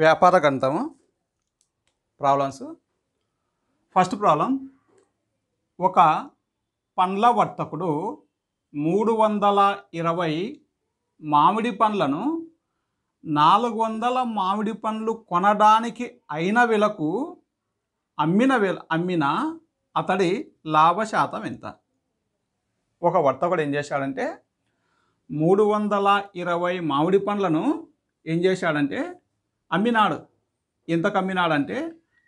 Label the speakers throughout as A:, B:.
A: వ్యాపార గణితము. Problems. First problem ఒక పండ్ల వర్తకుడు మూడు వందల ఇరవై మామిడి పండ్లను నాలుగు వందల మామిడి పండ్లు కొనడానికి అయిన వెలకు అమ్మిన వెల అమ్మిన అతడి లాభశాతం ఎంత? ఒక వర్తకుడు ఏం చేశాడంటే మూడు వందల ఇరవై మామిడి పండ్లను ఏం చేశాడంటే అమ్మినాడు. ఎంతకు అమ్మినాడంటే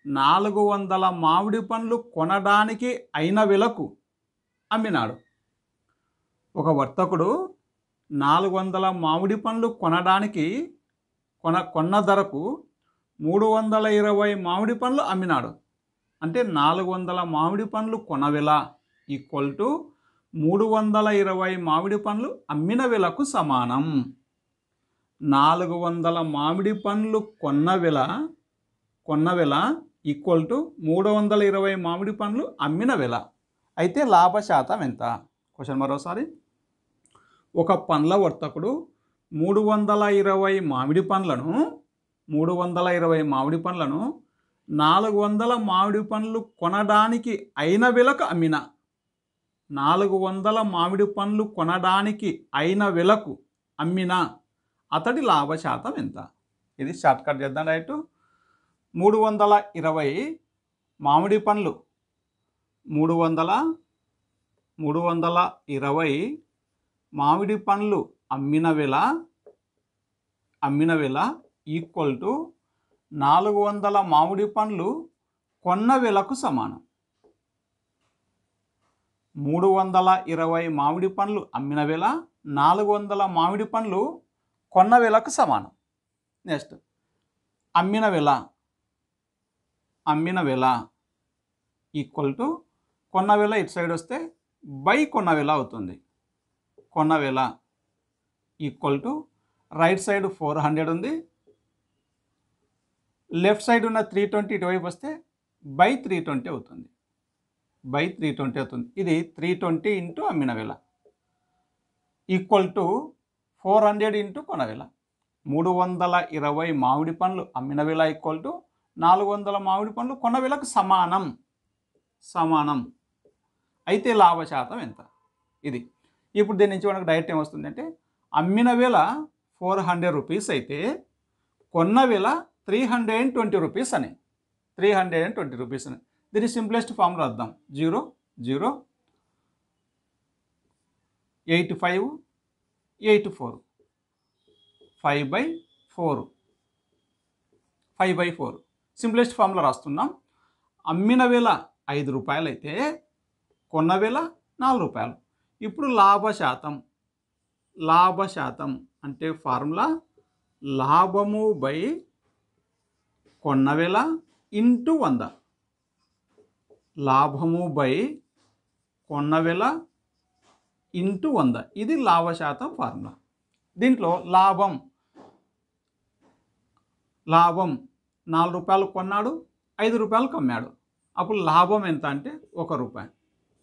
A: నాలుగు వందల మామిడి పండ్లు కొనడానికి అయిన విలకు అమ్మినాడు. ఒక వర్తకుడు నాలుగు వందల మామిడి పండ్లు కొనడానికి కొన కొన్న ధరకు మూడు వందల ఇరవై మామిడి పండ్లు అమ్మినాడు. అంటే నాలుగు వందల మామిడి పండ్లు కొనవెల ఈక్వల్ టు మూడు వందల ఇరవై మామిడి పండ్లు అమ్మిన వెలకు సమానం. నాలుగు వందల మామిడి పండ్లు కొన్న వెల కొన్న వెల ఈక్వల్ టు మూడు వందల ఇరవై మామిడి పండ్లు అమ్మిన వెల. అయితే లాభ శాతం ఎంత? క్వశ్చన్ మరోసారి. ఒక పండ్ల వర్తకుడు మూడు వందల ఇరవై మామిడి పండ్లను మూడు వందల ఇరవై మామిడి పండ్లను నాలుగు వందల మామిడి పండ్లు కొనడానికి అయిన వెలకు అమ్మిన. నాలుగు వందల మామిడి పండ్లు కొనడానికి అయిన వెలకు అమ్మిన. అతడి లాభ శాతం ఎంత? ఇది షార్ట్ కట్ చేద్దాం రైట్. మూడు వందల ఇరవై మామిడి పండ్లు. మూడు వందల మూడు వందల ఇరవై మామిడి పండ్లు అమ్మిన వెల అమ్మిన వెల ఈక్వల్ టు నాలుగు వందల మామిడి పండ్లు కొన్న వెలకు సమానం. మూడు వందల ఇరవై మామిడి పండ్లు అమ్మిన వేళ నాలుగు వందల మామిడి పండ్లు కొన్న విలకు సమానం. నెక్స్ట్ అమ్మిన విల అమ్మిన విల ఈక్వల్ టు కొన్న విల ఇటు సైడ్ వస్తే బై కొన్న విల అవుతుంది. కొన్న విల equal to right side four hundred ఉంది. లెఫ్ట్ సైడ్ ఉన్న త్రీ ట్వంటీ ఇటువైపు వస్తే బై త్రీ ట్వంటీ అవుతుంది. బై త్రీ ట్వంటీ అవుతుంది. ఇది త్రీ ట్వంటీ ఇంటూ అమ్మిన విల equal to four hundred into కొనవెల మూడు వందల ఇరవై మామిడి పండ్లు అమ్మిన వెల ఈక్వల్ టు నాలుగు వందల మామిడి పండ్లు కొన్న సమానం. సమానం. అయితే లాభ శాతం ఎంత? ఇది. ఇప్పుడు దీని నుంచి మనకు డైరెక్ట్ ఏమొస్తుందంటే అమ్మిన వేళ ఫోర్ హండ్రెడ్ రూపీస్ అయితే కొన్న వేళ three hundred and twenty rupees అని. Three hundred and twenty rupees అని. దీని సింప్లెస్ట్ ఫామ్లో వద్దాం zero zero eight five eight four. Five by four. Five by four. Simplest ఫామ్లో రాస్తున్నాం. అమ్మిన వేల ఐదు రూపాయలు అయితే కొన్న వేల నాలుగు రూపాయలు. ఇప్పుడు లాభ శాతం. లాభ శాతం అంటే ఫార్ములా లాభము బై కొన్న వేల ఇంటూ వంద. లాభము బై కొన్న వేల ఇంటూ వంద. ఇది లాభ శాతం ఫార్ములా. దీంట్లో లాభం లాభం నాలుగు రూపాయలు కొన్నాడు ఐదు రూపాయలు అమ్మాడు అప్పుడు లాభం ఎంత అంటే ఒక రూపాయి.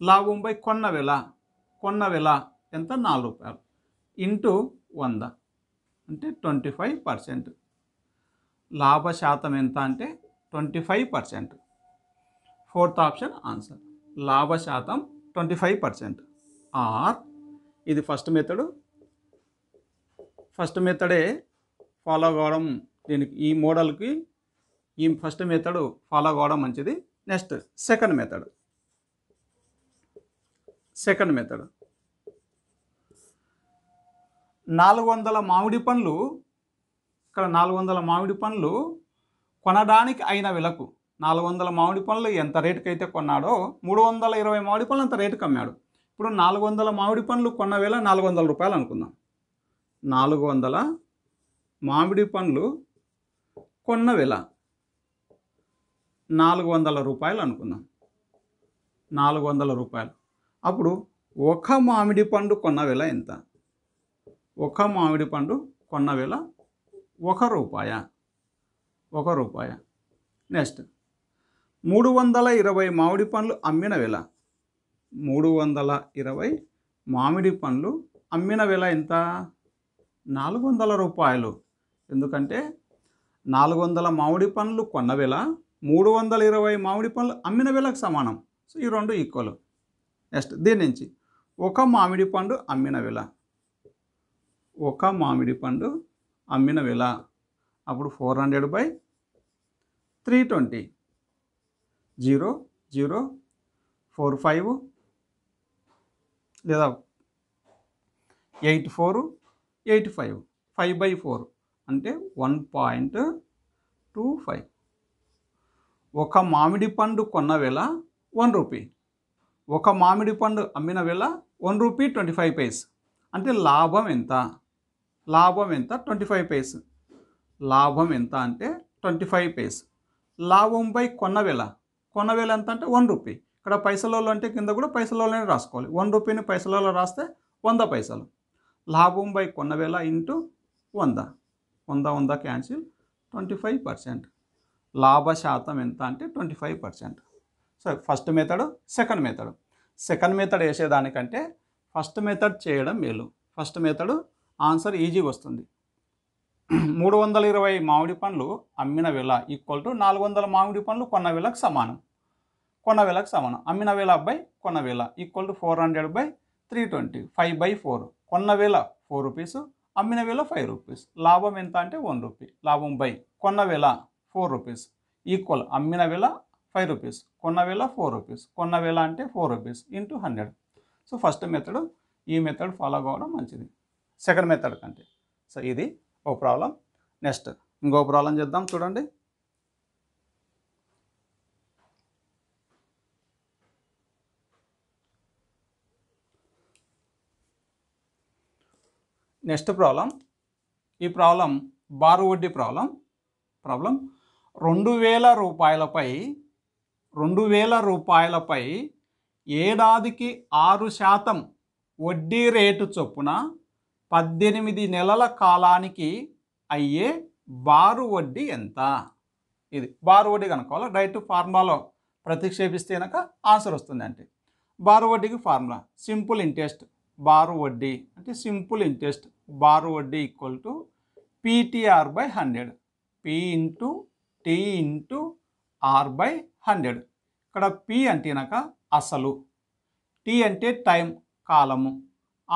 A: లాభం బై కొన్న వెల కొన్న వెల ఎంత? నాలుగు రూపాయలు. ఇంటూ వంద అంటే ట్వంటీ ఫైవ్ పర్సెంట్. లాభ శాతం ఎంత అంటే twenty five percent. Fourth option answer. లాభ శాతం ట్వంటీ ఫైవ్ పర్సెంట్. ఆర్. ఇది ఫస్ట్ మెథడు. ఫస్ట్ మెథడే ఫాలో కావడం దీనికి ఈ మోడల్కి ఈ ఫస్ట్ మెథడ్ ఫాలో కావడం మంచిది. Next second method. Second method. నాలుగు వందల మామిడి పండ్లు ఇక్కడ నాలుగు వందల మామిడి పండ్లు కొనడానికి అయిన వెలకు నాలుగు వందల మామిడి పండ్లు ఎంత రేటుకి అయితే కొన్నాడో మూడు వందల ఇరవై మామిడి పండ్లు అంత రేటుకి అమ్మాడు ఇప్పుడు నాలుగు వందల మామిడి పండ్లు కొన్న వేళ నాలుగు వందల రూపాయలు అనుకుందాం. నాలుగు వందల మామిడి పండ్లు కొన్న వేళ నాలుగు వందల రూపాయలు అనుకుందాం. నాలుగు వందల రూపాయలు. అప్పుడు ఒక మామిడి పండు కొన్న వేళ ఎంత? ఒక మామిడి పండు కొన్న వేళ ఒక రూపాయ. ఒక రూపాయ. నెక్స్ట్. మూడు వందల ఇరవై మామిడి పండ్లు అమ్మిన వేళ మూడు వందల ఇరవై మామిడి పండ్లు అమ్మిన వెల ఎంత? నాలుగు వందల రూపాయలు. ఎందుకంటే నాలుగు వందల మామిడి పండ్లు కొన్న వెల మూడు వందల ఇరవై మామిడి పండ్లు అమ్మిన వెలకు సమానం. సో ఈ రెండు ఈక్వల్ నెక్స్ట్ దీని నుంచి ఒక మామిడి పండు అమ్మిన వెల ఒక మామిడి పండు అమ్మిన వెల అప్పుడు four hundred by three twenty zero zero four five లేదా eight four eight five five by four అంటే వన్ పాయింట్ టూ ఫైవ్. ఒక మామిడి పండు కొన్న వేళ వన్ రూపీ. ఒక మామిడి పండు అమ్మిన వేళ one rupee twenty five paise. అంటే లాభం ఎంత? లాభం ఎంత? Twenty five paise. లాభం ఎంత అంటే ట్వంటీ ఫైవ్ పైస్. లాభం బై కొన్న వేళ. కొన్న వేళ ఎంత అంటే వన్ రూపీ. ఇక్కడ పైసలలో అంటే కింద కూడా పైసలలోనే రాసుకోవాలి. వన్ రూపీని పైసలలో రాస్తే వంద పైసలు. లాభం బై కొన్న వేల ఇంటూ వంద. వంద వంద క్యాన్సిల్ ట్వంటీ ఫైవ్ పర్సెంట్. లాభ శాతం ఎంత అంటే twenty five percent. So first method second method. Second method వేసేదానికంటే first method చేయడం మేలు. ఫస్ట్ మెథడ్ ఆన్సర్ ఈజీగా వస్తుంది. మూడు వందల ఇరవై మామిడి పండ్లు అమ్మిన వేళ ఈక్వల్ టు నాలుగు వందల మామిడి పండ్లు కొన్న వేళకు సమానం. కొన్న వేలకు సమానం. అమ్మిన వేల బై కొన్న వేల equal to four hundred by three twenty five by four కొన్న వేల ఫోర్ రూపీస్ అమ్మిన వేల ఫైవ్ రూపీస్ లాభం ఎంత అంటే వన్ రూపీ లాభం బై కొన్న వేల ఫోర్ రూపీస్ ఈక్వల్ అమ్మిన వేల ఫైవ్ రూపీస్ కొన్న వేల ఫోర్ రూపీస్ కొన్న వేల అంటే four rupees into hundred so first method ఈ మెథడ్ ఫాలో కావడం మంచిది. సెకండ్ మెథడ్ కంటే. సో ఇది ఒక ప్రాబ్లం నెక్స్ట్ ఇంకో ప్రాబ్లం చేద్దాం. చూడండి. Next problem. ఈ ప్రాబ్లం బారు వడ్డీ ప్రాబ్లం. ప్రాబ్లం రెండు వేల రూపాయలపై రెండు వేల రూపాయలపై ఏడాదికి ఆరు శాతం వడ్డీ రేటు చొప్పున పద్దెనిమిది నెలల కాలానికి అయ్యే బారు వడ్డీ ఎంత? ఇది బారు వడ్డీ కనుక్కోవాలి? డైరెక్ట్ ఫార్ములాలో ప్రతిక్షేపిస్తే కనుక ఆన్సర్ వస్తుంది అంటే. బారు వడ్డీకి ఫార్ములా. సింపుల్ ఇంట్రెస్ట్ బారు వడ్డీ అంటే సింపుల్ ఇంట్రెస్ట్ బారు వడ్డీ equal to PTR by hundred. P into T into R by hundred. ఇక్కడ పి అంటేనక అసలు. టీ అంటే టైం కాలము.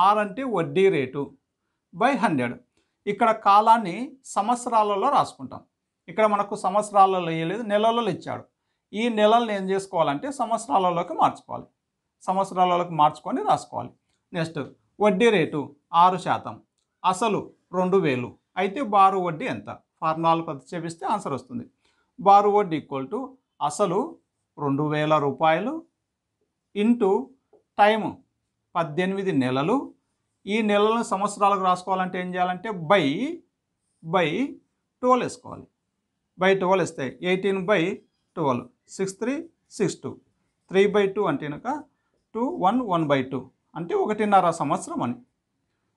A: ఆర్ అంటే వడ్డీ రేటు బై హండ్రెడ్. ఇక్కడ కాలాన్ని సంవత్సరాలలో రాసుకుంటాం. ఇక్కడ మనకు సంవత్సరాలలో వేయలేదు నెలలలో ఇచ్చాడు. ఈ నెలలను ఏం చేసుకోవాలంటే సంవత్సరాలలోకి మార్చుకోవాలి. సంవత్సరాలలోకి మార్చుకొని రాసుకోవాలి. నెక్స్ట్ వడ్డీ రేటు ఆరు శాతం. అసలు రెండు వేలు. అయితే బారు వడ్డీ ఎంత? ఫార్ములాలు ప్రతిక్షేపిస్తే ఆన్సర్ వస్తుంది. బారు వడ్డీ ఈక్వల్ టు అసలు రెండు వేల రూపాయలు ఇంటూ టైము పద్దెనిమిది నెలలు. ఈ నెలలను సంవత్సరాలకు రాసుకోవాలంటే ఏం చేయాలంటే బై బై ట్వెల్వ్ వేసుకోవాలి. బై ట్వెల్వ్ వేస్తే eighteen by twelve. Six three six two. Three by two అంటే కనుక two one one by two. అంటే ఒకటిన్నర సంవత్సరం అని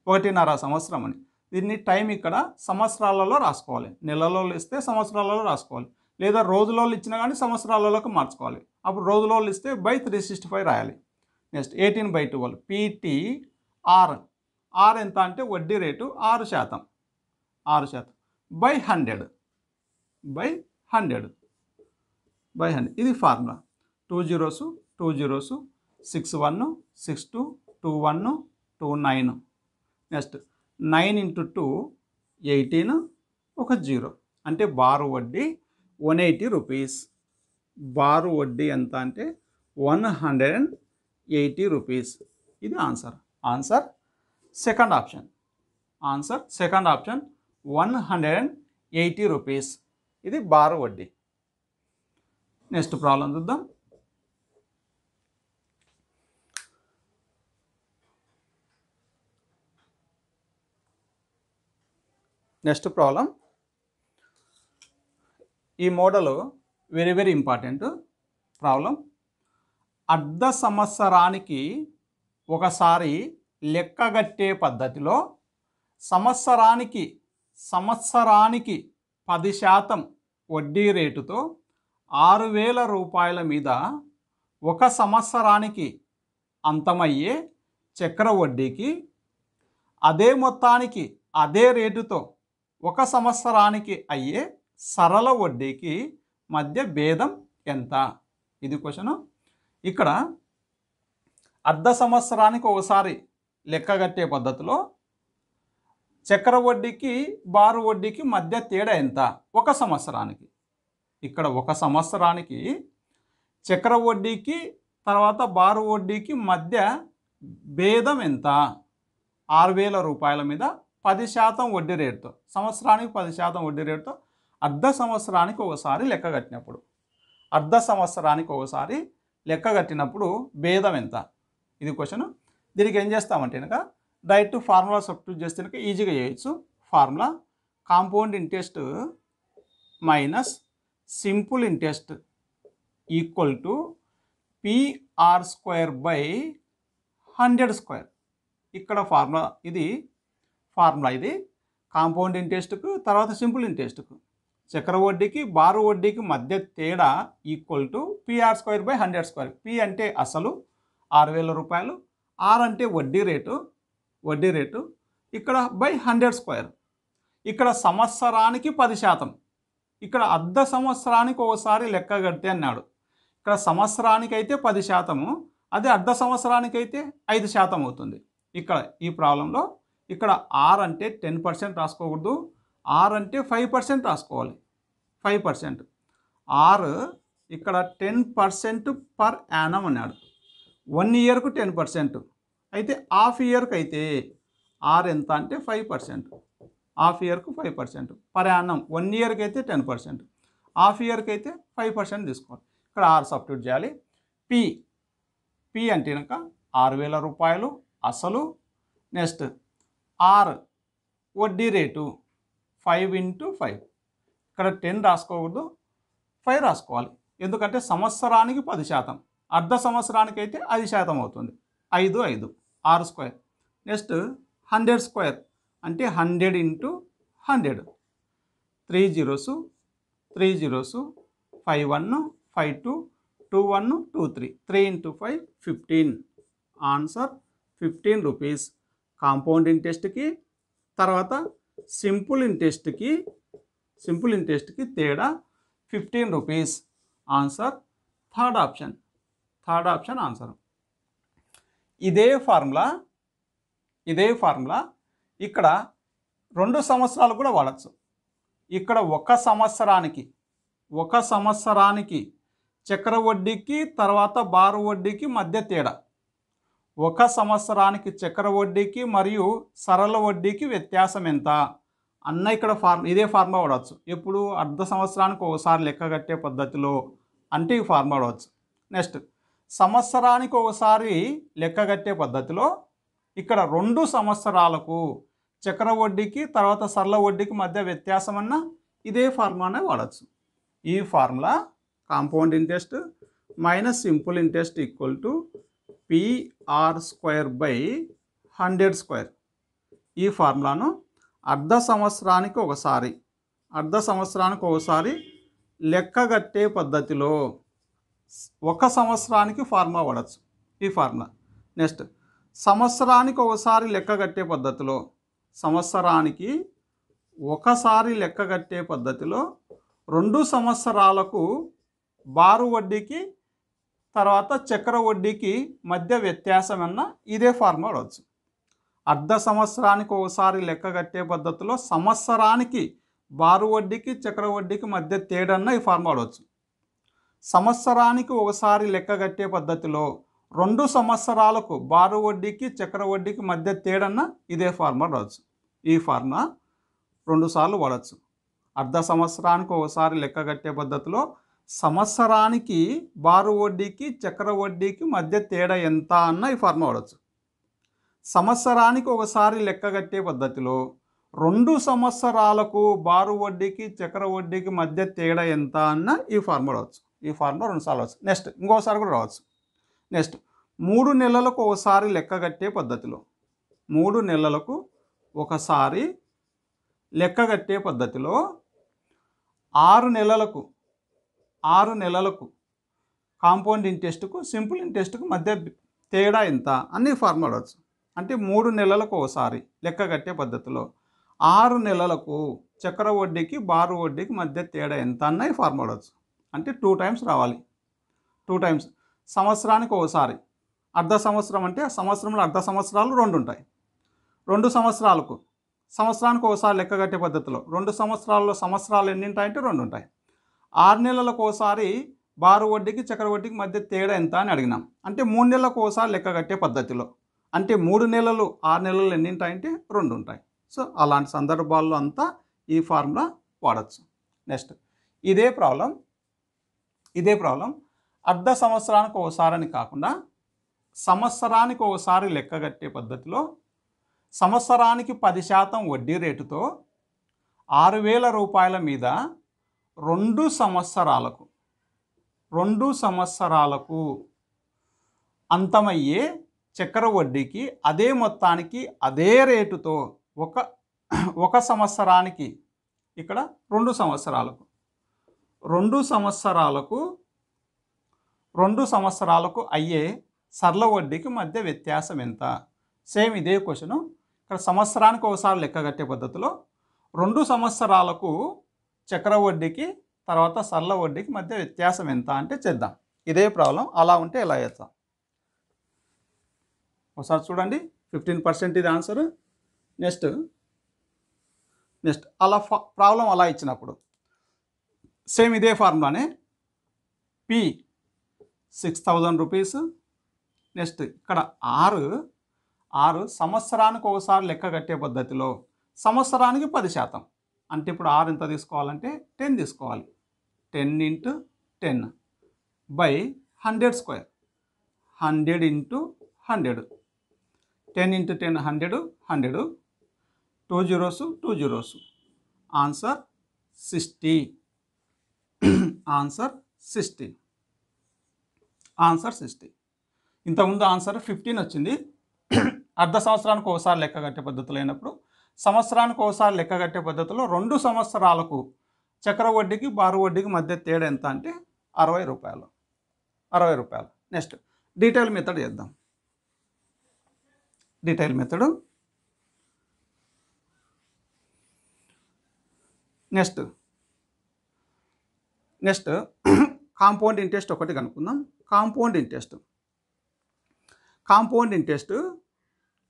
A: ఒకటిన్నర సంవత్సరం అని దీన్ని టైం ఇక్కడ సంవత్సరాలలో రాసుకోవాలి. నెలలో ఇస్తే సంవత్సరాలలో రాసుకోవాలి. లేదా రోజులలో ఇచ్చినా కానీ సంవత్సరాలలోకి మార్చుకోవాలి. అప్పుడు రోజులలో ఇస్తే బై త్రీ సిక్స్టీ ఫైవ్ రాయాలి. Next eighteen by twelve. PT R. R ఎంత అంటే వడ్డీ రేటు ఆరు శాతం. ఆరు శాతం. By hundred. By hundred. By hundred. ఇది formula. Two zeros two zeros six one six two two one two nine. Next nine into two eighteen ఒక zero. అంటే బారు వడ్డీ వన్ ఎయిటీ రూపీస్. బారు వడ్డీ ఎంత అంటే one hundred and eighty rupees. ఇది answer. Answer second option. Answer second option one hundred and eighty rupees. ఇది బారు వడ్డీ. నెక్స్ట్ ప్రాబ్లం చూద్దాం. Next problem. ఈ model very very important problem. అర్ధ సంవత్సరానికి ఒకసారి లెక్కగట్టే పద్ధతిలో సంవత్సరానికి సంవత్సరానికి పది శాతం వడ్డీ రేటుతో ఆరు వేల రూపాయల మీద ఒక సంవత్సరానికి అంతమయ్యే చక్ర వడ్డీకి అదే మొత్తానికి అదే రేటుతో ఒక సంవత్సరానికి అయ్యే సరళ వడ్డీకి మధ్య భేదం ఎంత? ఇది క్వశ్చన్. ఇక్కడ అర్ధ సంవత్సరానికి ఒకసారి లెక్కగట్టే పద్ధతిలో చక్ర వడ్డీకి బారు వడ్డీకి మధ్య తేడా ఎంత? ఒక సంవత్సరానికి. ఇక్కడ ఒక సంవత్సరానికి చక్ర వడ్డీకి తర్వాత బారు వడ్డీకి మధ్య భేదం ఎంత? ఆరు వేల రూపాయల మీద పది శాతం వడ్డీ రేటుతో సంవత్సరానికి పది శాతం వడ్డీ రేటుతో అర్ధ సంవత్సరానికి ఒకసారి లెక్క కట్టినప్పుడు అర్ధ సంవత్సరానికి ఒకసారి లెక్క కట్టినప్పుడు భేదం ఎంత? ఇది క్వశ్చన్ దీనికి ఏం చేస్తామంటే కనుక డైరెక్ట్ ఫార్ములా సబ్స్టిట్యూట్ చేస్తే కనుక ఈజీగా చేయొచ్చు. Formula compound interest minus simple interest equal to PR square by hundred square ఇక్కడ ఫార్ములా ఇది ఫార్ములా ఇది. కాంపౌండ్ ఇంట్రెస్ట్కు తర్వాత సింపుల్ ఇంట్రెస్ట్కు చక్ర వడ్డీకి బారు వడ్డీకి మధ్య తేడా equal to PR square by hundred square. P అంటే అసలు ఆరు వేల రూపాయలు. ఆర్ అంటే వడ్డీ రేటు వడ్డీ రేటు. ఇక్కడ బై హండ్రెడ్ స్క్వేర్. ఇక్కడ సంవత్సరానికి పది శాతం. ఇక్కడ అర్ధ సంవత్సరానికి ఒకసారి లెక్క కడితే అన్నాడు. ఇక్కడ సంవత్సరానికి అయితే పది శాతము అదే అర్ధ సంవత్సరానికి అయితే ఐదు శాతం అవుతుంది. ఇక్కడ ఈ ప్రాబ్లంలో ఇక్కడ ఆర్ అంటే టెన్ పర్సెంట్ రాసుకోకూడదు. ఆర్ అంటే ఫైవ్ పర్సెంట్ రాసుకోవాలి. ఫైవ్ పర్సెంట్ ఆర్ ఇక్కడ టెన్ పర్సెంట్ పర్ యానం అన్నాడు. వన్ ఇయర్కు టెన్ పర్సెంట్ అయితే హాఫ్ ఇయర్కి అయితే ఆర్ ఎంత అంటే five percent half ఇయర్కు five percent per annum one ఇయర్కి అయితే టెన్ పర్సెంట్ హాఫ్ ఇయర్కి అయితే ఫైవ్ పర్సెంట్ తీసుకోవాలి. ఇక్కడ ఆర్ సబ్స్టిట్యూట్ చేయాలి. పి పి అంటే కనుక ఆరు వేల రూపాయలు అసలు. నెక్స్ట్ ఆర్ వడ్డీ రేటు ఫైవ్ ఇంటూ ఫైవ్ ఇక్కడ టెన్ రాసుకోకూడదు ఫైవ్ రాసుకోవాలి. ఎందుకంటే సంవత్సరానికి పది శాతం. అర్ధ సంవత్సరానికి అయితే ఐదు శాతం అవుతుంది. ఐదు ఐదు. ఆరు స్క్వేర్ నెక్స్ట్ హండ్రెడ్ స్క్వేర్ అంటే hundred into hundred three zeros three zeros five one five two two one two three three into five fifteen answer fifteen rupees compound ఇంట్రెస్ట్కి తర్వాత సింపుల్ ఇంట్రెస్ట్కి సింపుల్ ఇంట్రెస్ట్కి తేడా fifteen rupees. Answer third option. Third option answer. ఇదే formula ఇదే formula ఇక్కడ రెండు సంవత్సరాలు కూడా వాడచ్చు. ఇక్కడ ఒక సంవత్సరానికి ఒక సంవత్సరానికి చక్ర వడ్డీకి తర్వాత బారు వడ్డీకి మధ్య తేడా. ఒక సంవత్సరానికి చక్ర వడ్డీకి మరియు సరళ వడ్డీకి వ్యత్యాసం ఎంత? అన్న ఇక్కడ ఫార్మ్ ఇదే ఫార్ములా వాడవచ్చు. ఎప్పుడు? అర్ధ సంవత్సరానికి ఒకసారి లెక్క కట్టే పద్ధతిలో అంటే ఈ ఫార్ములా వాడవచ్చు. నెక్స్ట్ సంవత్సరానికి ఒకసారి లెక్క కట్టే పద్ధతిలో ఇక్కడ రెండు సంవత్సరాలకు చక్ర వడ్డీకి తర్వాత సరళ వడ్డీకి మధ్య వ్యత్యాసం అన్న ఇదే ఫార్ములానే వాడచ్చు ఈ formula compound interest minus simple interest equal to PR square by hundred square ఈ ఫార్ములాను అర్ధ సంవత్సరానికి ఒకసారి అర్ధ సంవత్సరానికి ఒకసారి లెక్కగట్టే పద్ధతిలో ఒక సంవత్సరానికి ఫార్ములా వాడచ్చు. ఈ ఫార్ములా. నెక్స్ట్ సంవత్సరానికి ఒకసారి లెక్కగట్టే పద్ధతిలో సంవత్సరానికి ఒకసారి లెక్కగట్టే పద్ధతిలో రెండు సంవత్సరాలకు బారు వడ్డీకి తర్వాత చక్ర వడ్డీకి మధ్య వ్యత్యాసం అన్న ఇదే ఫార్ములా వాడవచ్చు అర్ధ సంవత్సరానికి ఒకసారి లెక్క కట్టే పద్ధతిలో సంవత్సరానికి బారు వడ్డీకి చక్ర వడ్డీకి మధ్య తేడన్న ఈ ఫార్ములా అవ్వచ్చు సంవత్సరానికి ఒకసారి లెక్క కట్టే పద్ధతిలో రెండు సంవత్సరాలకు బారు వడ్డీకి చక్ర వడ్డీకి మధ్య తేడన్న ఇదే ఫార్ములా రావచ్చు. ఈ ఫార్ములా రెండుసార్లు వాడచ్చు. అర్ధ సంవత్సరానికి ఒకసారి లెక్క కట్టే పద్ధతిలో సంవత్సరానికి బారు వడ్డీకి చక్ర వడ్డీకి మధ్య తేడా ఎంత అన్న ఈ ఫార్ములా వాడచ్చు. సంవత్సరానికి ఒకసారి లెక్క కట్టే పద్ధతిలో రెండు సంవత్సరాలకు బారు వడ్డీకి చక్ర వడ్డీకి మధ్య తేడా ఎంత అన్న ఈ ఫార్ములా రావచ్చు ఈ ఫార్ములా రెండు సార్లు వచ్చు నెక్స్ట్ ఇంకోసారి కూడా రావచ్చు. నెక్స్ట్ మూడు నెలలకు ఒకసారి లెక్క కట్టే పద్ధతిలో మూడు నెలలకు ఒకసారి లెక్క కట్టే పద్ధతిలో ఆరు నెలలకు ఆరు నెలలకు కాంపౌండ్ ఇంట్రెస్ట్కు సింపుల్ ఇంట్రెస్ట్కు మధ్య తేడా ఎంత అన్ని ఫార్ములా అంటే మూడు నెలలకు ఒకసారి లెక్క కట్టే పద్ధతిలో ఆరు నెలలకు చక్ర వడ్డీకి బారు వడ్డీకి మధ్య తేడా ఎంత అన్నవి ఈ అంటే టూ టైమ్స్ రావాలి. Two times. సంవత్సరానికి ఒకసారి. అర్ధ సంవత్సరం అంటే సంవత్సరంలో అర్ధ సంవత్సరాలు రెండు ఉంటాయి. రెండు సంవత్సరాలకు. సంవత్సరానికి ఒకసారి లెక్క కట్టే పద్ధతిలో. రెండు సంవత్సరాల్లో సంవత్సరాలు ఎన్ని ఉంటాయంటే రెండు ఉంటాయి. ఆరు నెలలకు ఒకసారి బారు వడ్డీకి చక్ర వడ్డీకి మధ్య తేడా ఎంత అని అడిగినాం. అంటే మూడు నెలలకు ఒకసారి లెక్క కట్టే పద్ధతిలో. అంటే మూడు నెలలు ఆరు నెలలు ఎన్ని ఉంటాయంటే రెండు ఉంటాయి. సో అలాంటి సందర్భాల్లో అంతా ఈ ఫార్ములా వాడచ్చు. నెక్స్ట్ ఇదే ప్రాబ్లం ఇదే ప్రాబ్లం. అర్ధ సంవత్సరానికి ఒకసారి అని కాకుండా సంవత్సరానికి ఒకసారి లెక్క కట్టే పద్ధతిలో సంవత్సరానికి పది శాతం వడ్డీ రేటుతో ఆరు వేల రూపాయల మీద రెండు సంవత్సరాలకు రెండు సంవత్సరాలకు అంతమయ్యే చక్కెర వడ్డీకి అదే మొత్తానికి అదే రేటుతో ఒక ఒక సంవత్సరానికి ఇక్కడ రెండు సంవత్సరాలకు రెండు సంవత్సరాలకు రెండు సంవత్సరాలకు అయ్యే సరళ వడ్డీకి మధ్య వ్యత్యాసం ఎంత? సేమ్ ఇదే క్వశ్చను. ఇక్కడ సంవత్సరానికి ఒకసారి లెక్క కట్టే పద్ధతిలో రెండు సంవత్సరాలకు చక్ర వడ్డీకి తర్వాత సరళ వడ్డీకి మధ్య వ్యత్యాసం ఎంత అంటే చేద్దాం. ఇదే ప్రాబ్లం అలా ఉంటే ఎలా చేద్దాం ఒకసారి చూడండి. ఫిఫ్టీన్ పర్సెంట్ ఇది ఆన్సర్ నెక్స్ట్ నెక్స్ట్ అలా ఫా ప్రాబ్లం అలా ఇచ్చినప్పుడు. సేమ్ ఇదే ఫార్ములానే P six thousand rupees next ఇక్కడ ఆరు ఆరు సంవత్సరానికి ఒకసారి లెక్క కట్టే పద్ధతిలో. సంవత్సరానికి పది శాతం. అంటే ఇప్పుడు ఆరు ఎంత తీసుకోవాలంటే టెన్ తీసుకోవాలి. Ten into ten by hundred square. Hundred into hundred. Ten into ten hundred hundred. Two zeros two zeros. Answer sixty. Answer sixty. Answer sixty. ఇంతకుముందు ఆన్సర్ ఫిఫ్టీన్ వచ్చింది. అర్ధ సంవత్సరానికి ఒకసారి లెక్క కట్టే పద్ధతులు అయినప్పుడు సంవత్సరానికి ఒకసారి లెక్క కట్టే పద్ధతిలో రెండు సంవత్సరాలకు చక్ర వడ్డీకి బారు వడ్డీకి మధ్య తేడా ఎంత అంటే అరవై రూపాయలు. అరవై రూపాయలు. నెక్స్ట్ డీటెయిల్ మెథడ్ చేద్దాం. Detail method. Next next compound interest ఒకటి కనుక్కుందాం. Compound interest compound interest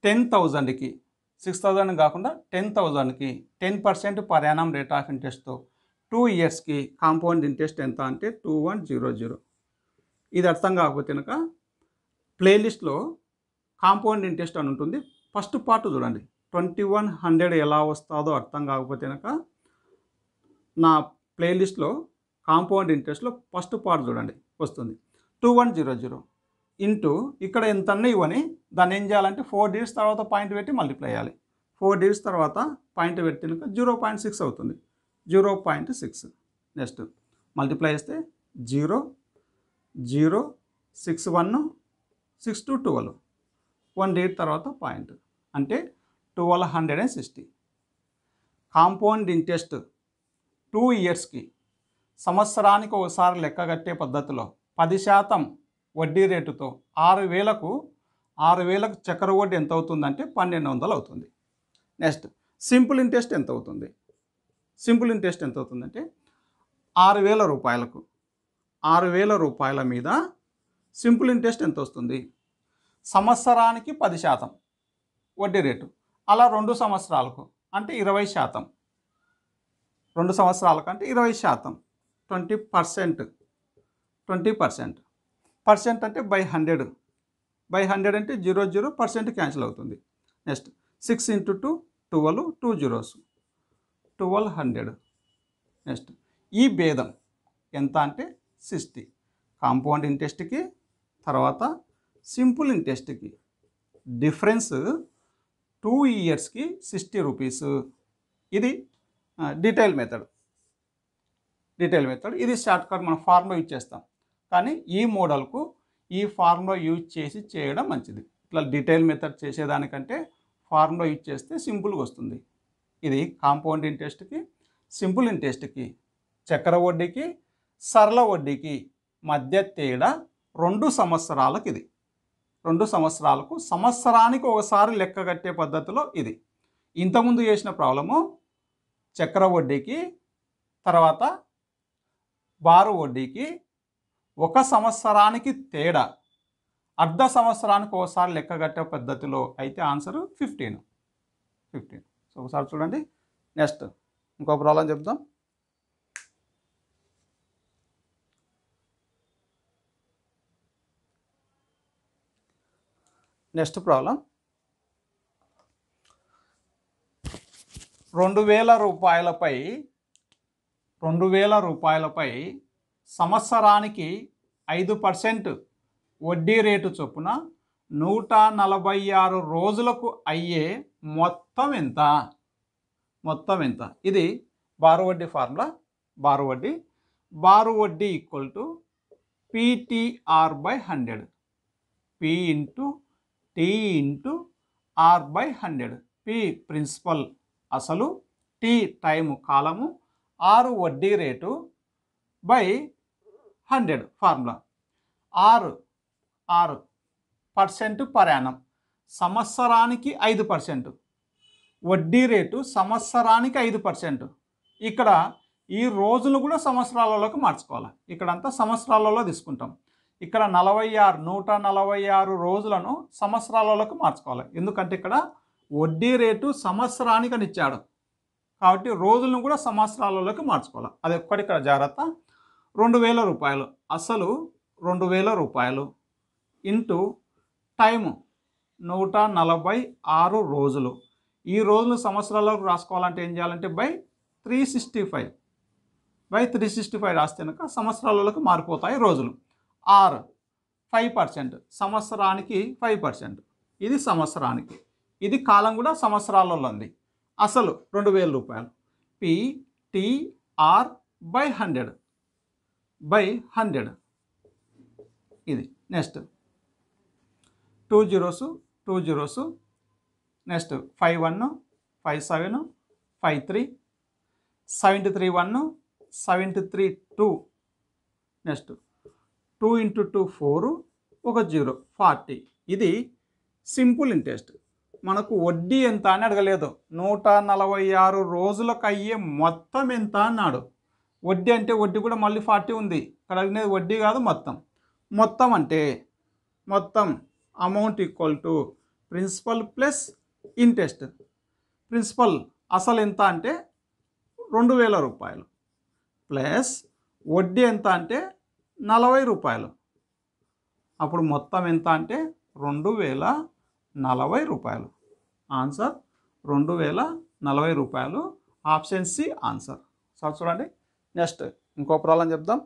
A: ten థౌజండ్కి సిక్స్ థౌజండ్ కాకుండా టెన్ థౌజండ్కి ten percent per annum rate of ఇంట్రెస్ట్తో టూ ఇయర్స్కి కాంపౌండ్ ఇంట్రెస్ట్ ఎంత అంటే టూ వన్ జీరో జీరో. ఇది అర్థం కాకపోతే కనుక ప్లేలిస్ట్లో కాంపౌండ్ ఇంట్రెస్ట్ అని ఉంటుంది. ఫస్ట్ పార్ట్ చూడండి. ట్వంటీ వన్ హండ్రెడ్ ఎలా వస్తుందో అర్థం కాకపోతే కనుక నా ప్లేలిస్ట్లో కాంపౌండ్ ఇంట్రెస్ట్లో ఫస్ట్ పార్ట్ చూడండి. వస్తుంది. Two one zero zero. Into ఇక్కడ ఎంత ఇవ్వని దాన్ని ఏం చేయాలంటే ఫోర్ డేస్ తర్వాత పాయింట్ పెట్టి మల్టిప్లై చేయాలి. ఫోర్ డేస్ తర్వాత పాయింట్ పెట్టినాక జీరో పాయింట్ సిక్స్ అవుతుంది. Zero point six. Next multiply చేస్తే zero zero six one six two twelve. One date తర్వాత పాయింట్. అంటే twelve hundred and sixty. Compound interest two ఇయర్స్కి సంవత్సరానికి ఒకసారి లెక్క కట్టే పద్ధతిలో పది శాతం వడ్డీ రేటుతో ఆరు వేలకు ఆరు వేలకు చక్కెర వడ్డీ ఎంత అవుతుందంటే పన్నెండు వందలు అవుతుంది. నెక్స్ట్ సింపుల్ ఇంట్రెస్ట్ ఎంత అవుతుంది? సింపుల్ ఇంట్రెస్ట్ ఎంత అవుతుందంటే ఆరు వేల రూపాయలకు ఆరు వేల రూపాయల మీద సింపుల్ ఇంట్రెస్ట్ ఎంత వస్తుంది? సంవత్సరానికి పది శాతం. వడ్డీ రేటు. అలా రెండు సంవత్సరాలకు అంటే ఇరవై శాతం. రెండు సంవత్సరాలకు అంటే ఇరవై శాతం. Twenty percent. Twenty percent. Percent అంటే బై హండ్రెడ్. బై హండ్రెడ్ అంటే జీరో జీరో పర్సెంట్ క్యాన్సిల్ అవుతుంది. Next six into two twelve two zeros. Twelve hundred. Next ఈ భేదం ఎంత అంటే సిక్స్టీ. కాంపౌండ్ ఇంట్రెస్ట్కి తర్వాత సింపుల్ ఇంట్రెస్ట్కి డిఫరెన్స్ టూ ఇయర్స్కి సిక్స్టీ రూపీస్. ఇది డీటెయిల్ మెథడ్. Detail method. ఇది షార్ట్ కట్ మనం ఫార్ములా ఇచ్చేస్తాం కానీ ఈ మోడల్కు ఈ ఫార్ములా యూజ్ చేసి చేయడం మంచిది. ఇట్లా డీటెయిల్ మెథడ్ చేసేదానికంటే ఫార్ములా యూజ్ చేస్తే సింపుల్గా వస్తుంది. ఇది కాంపౌండ్ ఇంట్రెస్ట్కి సింపుల్ ఇంట్రెస్ట్కి చక్ర వడ్డీకి సరళ వడ్డీకి మధ్య తేడా రెండు సంవత్సరాలకు ఇది. రెండు సంవత్సరాలకు సంవత్సరానికి ఒకసారి లెక్క కట్టే పద్ధతిలో ఇది. ఇంతకుముందు చేసిన ప్రాబ్లము చక్ర వడ్డీకి తర్వాత బారు వడ్డీకి ఒక సంవత్సరానికి తేడా. అర్ధ సంవత్సరానికి ఒకసారి లెక్కగట్టే పద్ధతిలో అయితే ఆన్సర్ ఫిఫ్టీన్ ఫిఫ్టీన్ సో ఒకసారి చూడండి. నెక్స్ట్ ఇంకో ప్రాబ్లం చెప్దాం. నెక్స్ట్ ప్రాబ్లం రెండు వేల రూపాయలపై రెండు వేల రూపాయలపై సంవత్సరానికి ఐదు పర్సెంట్ వడ్డీ రేటు చొప్పున నూట నలభై ఆరు రోజులకు అయ్యే మొత్తం ఎంత? మొత్తం ఎంత? ఇది బారు వడ్డీ ఫార్ములా. బారు వడ్డీ బారు వడ్డీ equal to PTR by hundred. P into T into R by hundred. P principal అసలు టీ టైము కాలము ఆరు వడ్డీ రేటు బై హండ్రెడ్ ఫార్ములా. ఆరు ఆరు పర్సెంట్ పర్యాణం సంవత్సరానికి ఐదు పర్సెంట్. వడ్డీ రేటు సంవత్సరానికి ఐదు పర్సెంట్. ఇక్కడ ఈ రోజులు కూడా సంవత్సరాలలోకి మార్చుకోవాలి. ఇక్కడంతా సంవత్సరాలలో తీసుకుంటాం. ఇక్కడ నలభై ఆరు నూట నలభై ఆరు రోజులను సంవత్సరాలలోకి మార్చుకోవాలి. ఎందుకంటే ఇక్కడ వడ్డీ రేటు సంవత్సరానికి అని ఇచ్చాడు. కాబట్టి రోజులను కూడా సంవత్సరాలలోకి మార్చుకోవాలి. అది ఒక్కటి ఇక్కడ జాగ్రత్త. రెండు వేల రూపాయలు. అసలు రెండు వేల రూపాయలు ఇంటూ టైము నూట నలభై ఆరు రోజులు. ఈ రోజులు సంవత్సరాలకు రాసుకోవాలంటే ఏం చేయాలంటే by three sixty five. By three sixty five రాస్తే కనుక సంవత్సరాలలోకి మారిపోతాయి రోజులు. R five percent. సంవత్సరానికి ఫైవ్ పర్సెంట్. ఇది సంవత్సరానికి. ఇది కాలం కూడా సంవత్సరాలలో ఉంది అసలు రెండు వేల రూపాయలు. PTR by hundred. By hundred. ఇది next. Two zeros two zeros. Next five one five seven five three. Seventy three one seventy three two. Next two into two four ఒక జీరో. ఫార్టీ. ఇది సింపుల్ ఇంట్రెస్ట్. మనకు వడ్డీ ఎంత అని అడగలేదు. నూట నలభై ఆరు రోజులకు అయ్యే మొత్తం ఎంత అన్నాడు. వడ్డీ అంటే వడ్డీ కూడా మళ్ళీ ఫార్టీ ఉంది. ఇక్కడ అడిగినది వడ్డీ కాదు మొత్తం. మొత్తం అంటే మొత్తం amount equal to principal plus interest principal అసలు ఎంత అంటే రెండు వేల రూపాయలు. ప్లస్ వడ్డీ ఎంత అంటే నలభై రూపాయలు. అప్పుడు మొత్తం ఎంత అంటే రెండు వేల నలభై రూపాయలు. ఆన్సర్ రెండు వేల నలభై రూపాయలు. ఆప్షన్ సి ఆన్సర్ సార్ చూడండి. నెక్స్ట్ ఇంకో ప్రాబ్లం చెప్దాం.